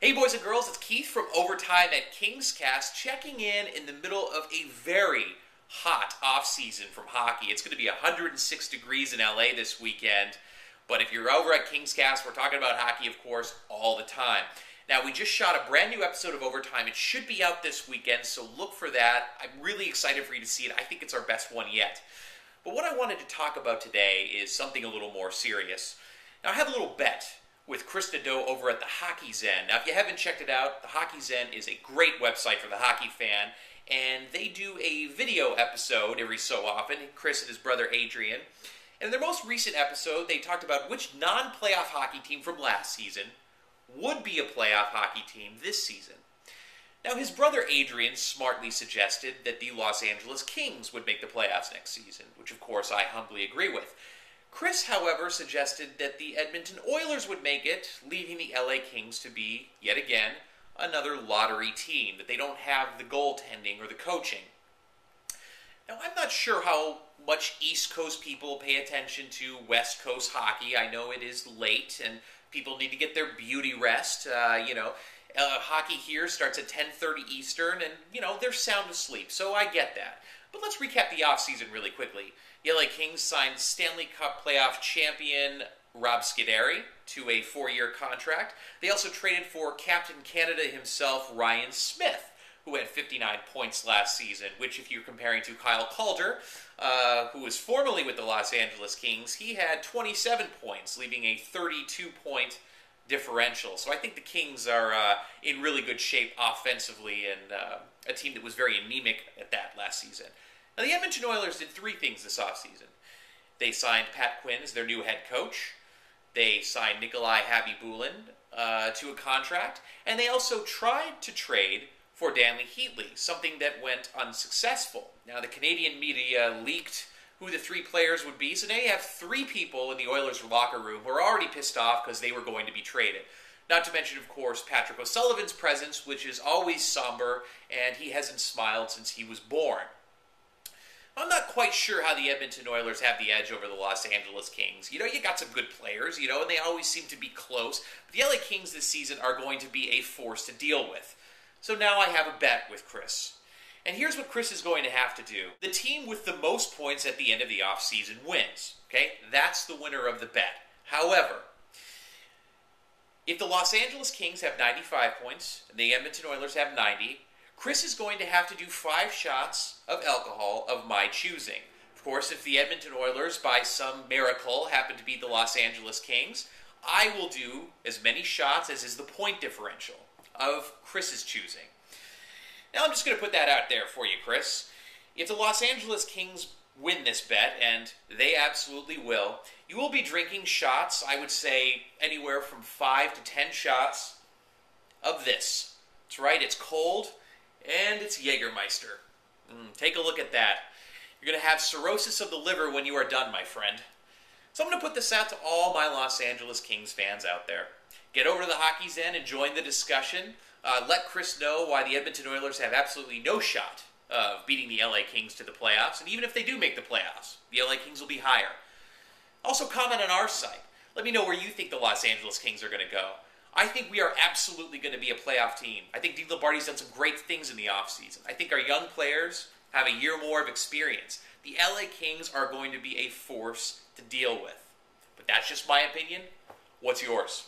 Hey, boys and girls, it's Keith from Overtime at KingsCast checking in in the middle of a very hot off season from hockey. It's going to be 106 degrees in LA this weekend, but if you're over at KingsCast, we're talking about hockey, of course, all the time. Now, we just shot a brand new episode of Overtime. It should be out this weekend, so look for that. I'm really excited for you to see it. I think it's our best one yet. But what I wanted to talk about today is something a little more serious. Now, I have a little bet with Chris Nadeau over at the Hockey Zen. Now, if you haven't checked it out, the Hockey Zen is a great website for the hockey fan, and they do a video episode every so often. Chris and his brother Adrian. And in their most recent episode, they talked about which non playoff hockey team from last season would be a playoff hockey team this season. Now, his brother Adrian smartly suggested that the Los Angeles Kings would make the playoffs next season, which of course I humbly agree with. Chris, however, suggested that the Edmonton Oilers would make it, leaving the LA Kings to be, yet again, another lottery team, that they don't have the goaltending or the coaching. Now, I'm not sure how much East Coast people pay attention to West Coast hockey. I know it is late and people need to get their beauty rest. Uh, you know, uh, hockey here starts at 10:30 Eastern, and you know they're sound asleep, so I get that. But let's recap the offseason really quickly. The LA Kings signed Stanley Cup playoff champion Rob Scuderi to a four-year contract. They also traded for Captain Canada himself, Ryan Smyth, who had 59 points last season, which if you're comparing to Kyle Calder, uh, who was formerly with the Los Angeles Kings, he had 27 points, leaving a 32-point differential. So I think the Kings are uh, in really good shape offensively and uh, a team that was very anemic at that last season. Now, the Edmonton Oilers did three things this offseason. They signed Pat Quinn as their new head coach. They signed Nikolai Khabibulin uh, to a contract. And they also tried to trade for Dany Heatley, something that went unsuccessful. Now, the Canadian media leaked who the three players would be. So now you have three people in the Oilers locker room who are already pissed off because they were going to be traded. Not to mention, of course, Patrick O'Sullivan's presence, which is always somber, and he hasn't smiled since he was born. I'm not quite sure how the Edmonton Oilers have the edge over the Los Angeles Kings. You know, you got some good players, you know, and they always seem to be close. But the LA Kings this season are going to be a force to deal with. So now I have a bet with Chris. And here's what Chris is going to have to do. The team with the most points at the end of the offseason wins. Okay? That's the winner of the bet. However, if the Los Angeles Kings have 95 points and the Edmonton Oilers have 90, Chris is going to have to do five shots of alcohol of my choosing. Of course, if the Edmonton Oilers, by some miracle, happen to beat the Los Angeles Kings, I will do as many shots as is the point differential of Chris's choosing. Now, I'm just going to put that out there for you, Chris. If the Los Angeles Kings win this bet, and they absolutely will, you will be drinking shots, I would say anywhere from five to ten shots of this. That's right, it's cold and it's Jägermeister. Mm, take a look at that. You're going to have cirrhosis of the liver when you are done, my friend. So I'm going to put this out to all my Los Angeles Kings fans out there. Get over to the Hockey Zen and join the discussion. Uh, let Chris know why the Edmonton Oilers have absolutely no shot of beating the LA Kings to the playoffs. And even if they do make the playoffs, the LA Kings will be higher. Also, comment on our site. Let me know where you think the Los Angeles Kings are going to go. I think we are absolutely going to be a playoff team. I think Dean Lombardi's done some great things in the offseason. I think our young players have a year more of experience. The LA Kings are going to be a force to deal with. But that's just my opinion. What's yours?